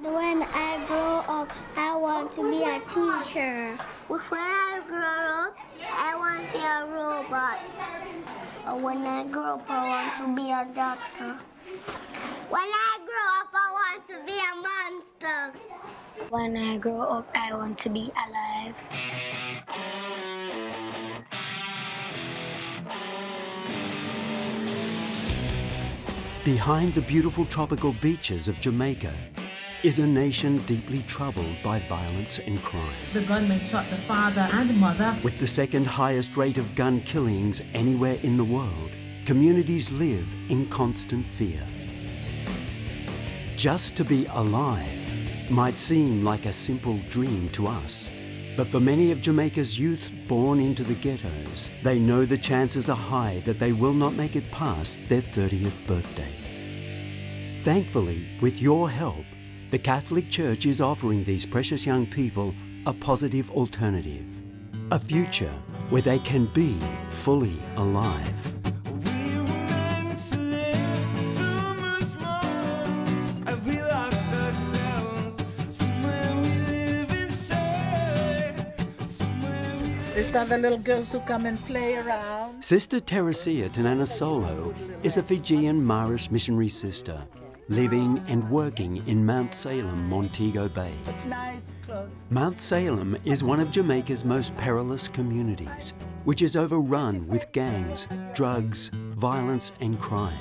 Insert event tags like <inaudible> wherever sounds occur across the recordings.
When I grow up, I want to be a teacher. When I grow up, I want to be a robot. When I grow up, I want to be a doctor. When I grow up, I want to be a monster. When I grow up, I want to be alive. Behind the beautiful tropical beaches of Jamaica is a nation deeply troubled by violence and crime. The gunman shot the father and mother. With the second highest rate of gun killings anywhere in the world, communities live in constant fear. Just to be alive might seem like a simple dream to us. But for many of Jamaica's youth born into the ghettos, they know the chances are high that they will not make it past their 30th birthday. Thankfully, with your help, the Catholic Church is offering these precious young people a positive alternative, a future where they can be fully alive. These are the little girls who come and play around. Sister Teresia Tinanisolo is a Fijian Marist missionary sister living and working in Mount Salem, Montego Bay. Nice Mount Salem is one of Jamaica's most perilous communities, which is overrun with gangs, drugs, violence and crime.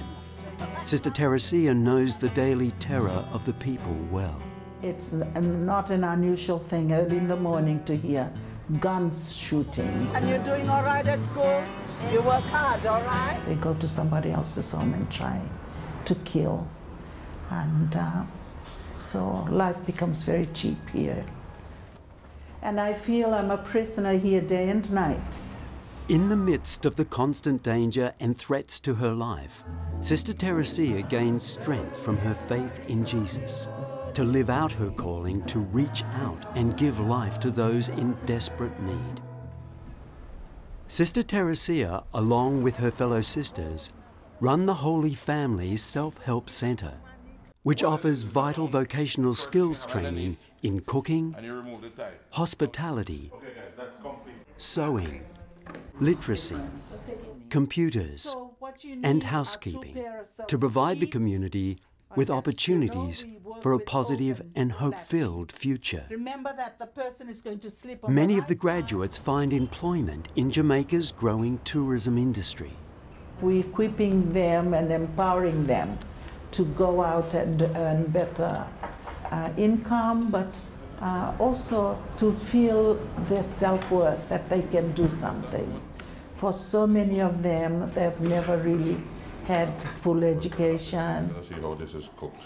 Sister Teresia knows the daily terror of the people well. It's not an unusual thing early in the morning to hear guns shooting. And you're doing all right at school? You work hard, all right? They go to somebody else's home and try to kill. And uh, so life becomes very cheap here. And I feel I'm a prisoner here day and night. In the midst of the constant danger and threats to her life, Sister Teresia gains strength from her faith in Jesus to live out her calling to reach out and give life to those in desperate need. Sister Teresia, along with her fellow sisters, run the Holy Family Self-Help Centre, which offers vital vocational skills training in cooking, hospitality, sewing, literacy, computers, and housekeeping to provide the community with opportunities for a positive and hope-filled future. Many of the graduates find employment in Jamaica's growing tourism industry. We're equipping them and empowering them to go out and earn better uh, income, but uh, also to feel their self-worth, that they can do something. For so many of them, they've never really had full education. Let's see how this is cooked.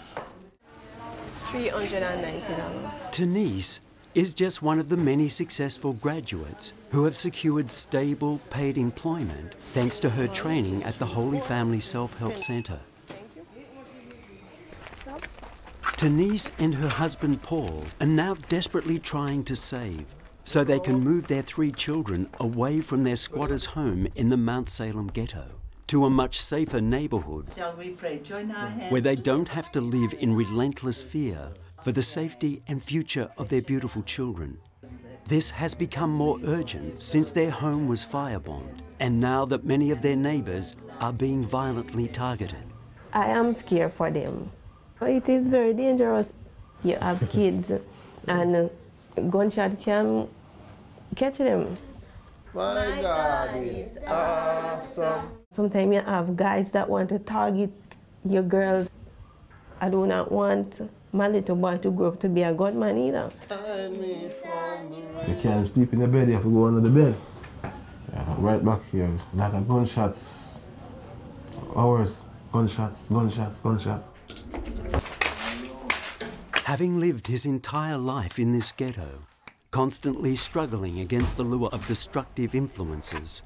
$390. Denise is just one of the many successful graduates who have secured stable, paid employment thanks to her training at the Holy Family Self-Help Centre. Denise and her husband Paul are now desperately trying to save so they can move their three children away from their squatter's home in the Mount Salem ghetto to a much safer neighborhood where they don't have to live in relentless fear for the safety and future of their beautiful children. This has become more urgent since their home was firebombed and now that many of their neighbors are being violently targeted. I am scared for them. Oh, it is very dangerous. You have <laughs> kids and uh, gunshot can catch them. My God is awesome. Sometimes you have guys that want to target your girls. I do not want my little boy to grow up to be a gunman either. You can't sleep in the bed, you have to go under the bed. Yeah, right back here, lot of gunshots. Hours, gunshots, gunshots, gunshots. Having lived his entire life in this ghetto, constantly struggling against the lure of destructive influences,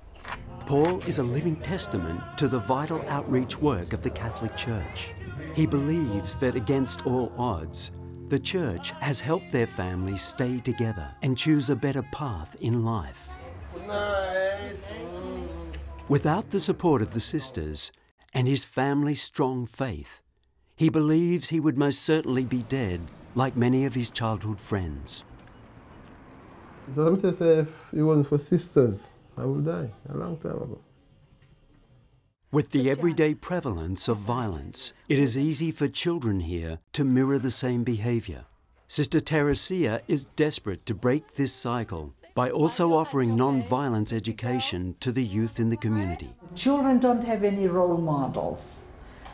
Paul is a living testament to the vital outreach work of the Catholic Church. He believes that against all odds, the Church has helped their families stay together and choose a better path in life. Without the support of the sisters and his family's strong faith, he believes he would most certainly be dead like many of his childhood friends. So I'm just say if it wasn't for sisters, I would die a long time ago. With the everyday prevalence of violence, it is easy for children here to mirror the same behavior. Sister Teresia is desperate to break this cycle by also offering non-violence education to the youth in the community. Children don't have any role models.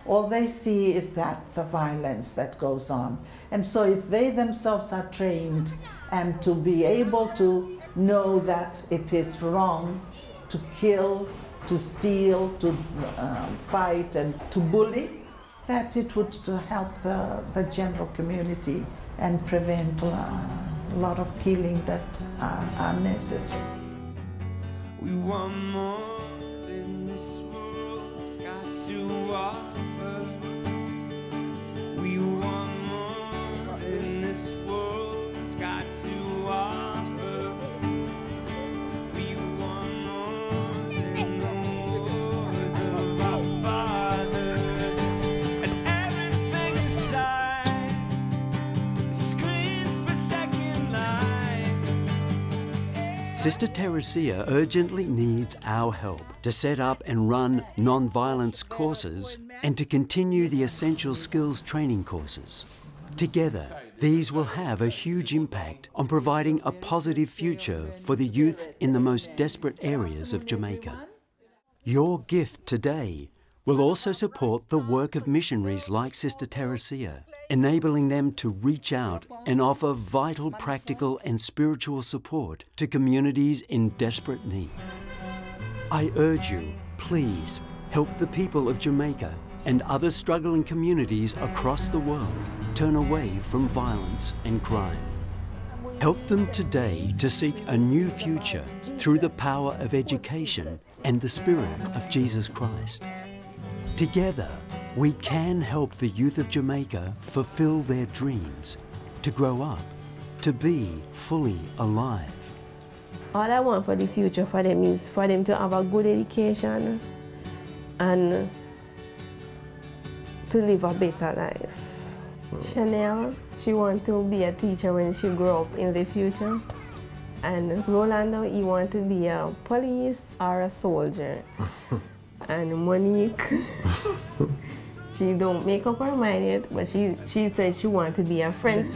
All they see is that the violence that goes on. And so if they themselves are trained and to be able to know that it is wrong to kill, to steal, to uh, fight and to bully, that it would help the, the general community and prevent uh, a lot of killing that are, are necessary. We want more to offer. Sister Teresia urgently needs our help to set up and run non-violence courses and to continue the essential skills training courses. Together, these will have a huge impact on providing a positive future for the youth in the most desperate areas of Jamaica. Your gift today will also support the work of missionaries like Sister Teresia, enabling them to reach out and offer vital practical and spiritual support to communities in desperate need. I urge you, please help the people of Jamaica and other struggling communities across the world turn away from violence and crime. Help them today to seek a new future through the power of education and the Spirit of Jesus Christ. Together, we can help the youth of Jamaica fulfill their dreams, to grow up, to be fully alive. All I want for the future for them is for them to have a good education and to live a better life. Chanel, she wants to be a teacher when she grow up in the future. And Rolando, he wants to be a police or a soldier. <laughs> and Monique, <laughs> she don't make up her mind yet, but she, she said she wants to be a friend.